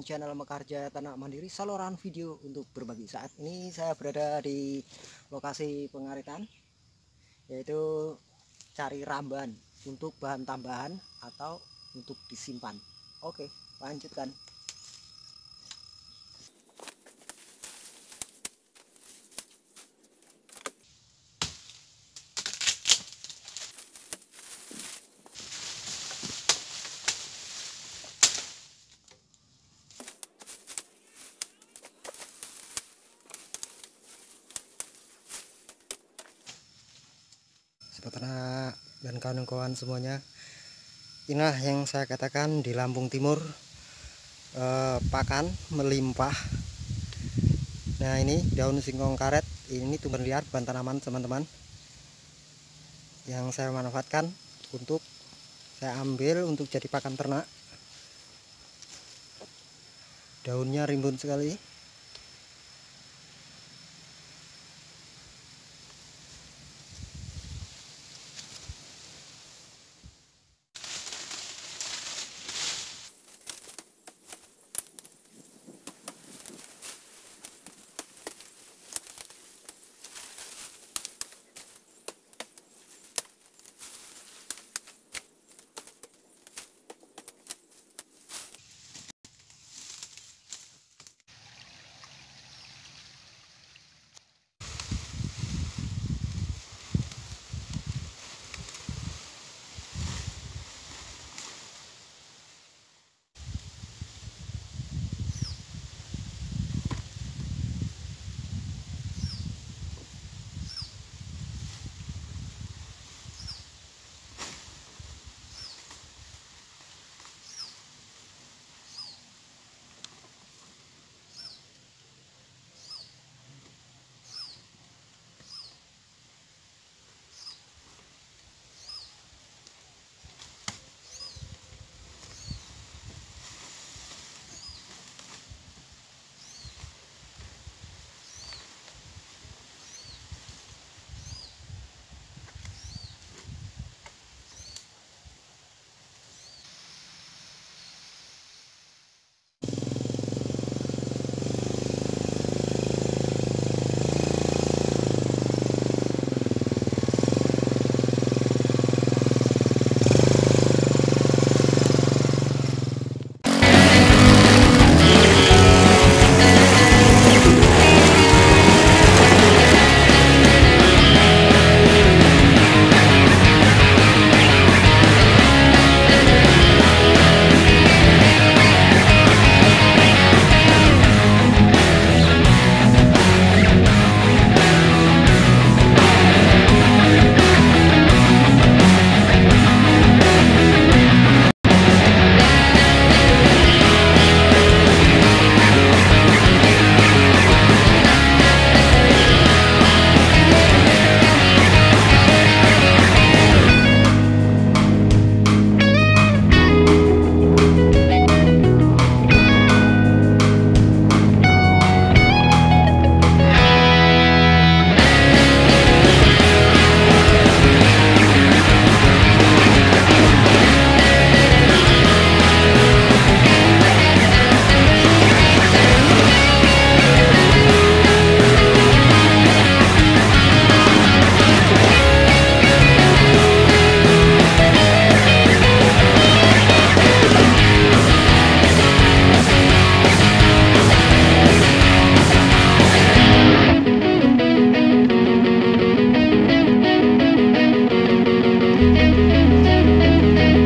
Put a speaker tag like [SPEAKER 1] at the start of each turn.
[SPEAKER 1] channel Mekarja Tanah Mandiri saluran video untuk berbagi. Saat ini saya berada di lokasi pengaritan yaitu cari ramban untuk bahan tambahan atau untuk disimpan. Oke lanjutkan Saudara dan kawan-kawan semuanya. Inilah yang saya katakan di Lampung Timur eh, pakan melimpah. Nah ini daun singkong karet ini tumbuh liar bahan tanaman teman-teman. Yang saya manfaatkan untuk saya ambil untuk jadi pakan ternak. Daunnya rimbun sekali Thank you.